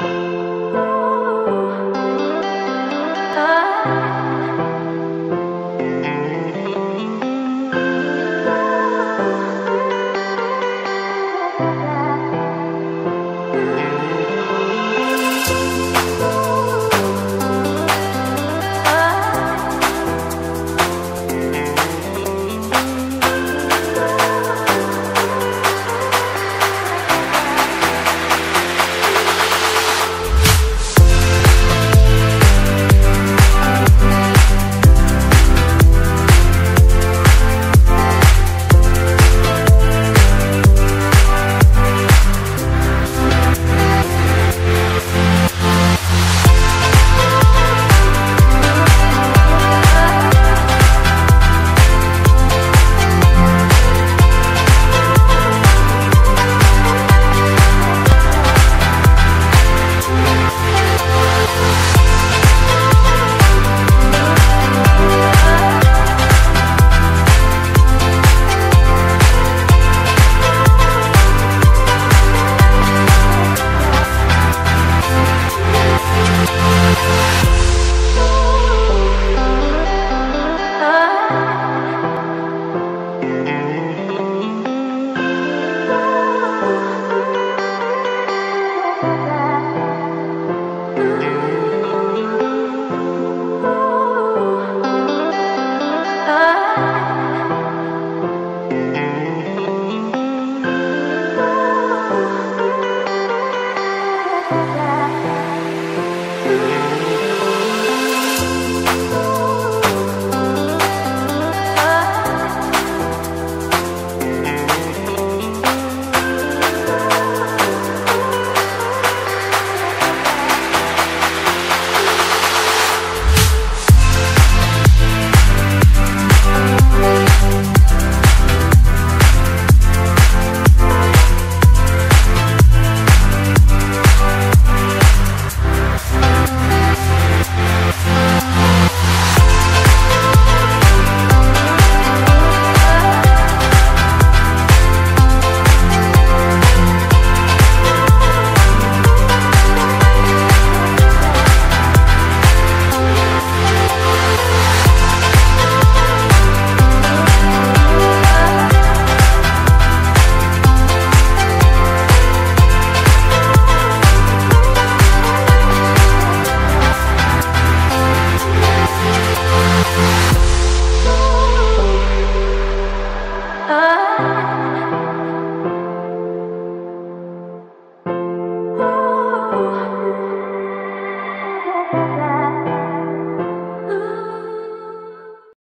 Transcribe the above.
Música Yeah.